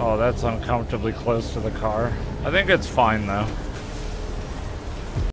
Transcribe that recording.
Oh, that's uncomfortably close to the car. I think it's fine though.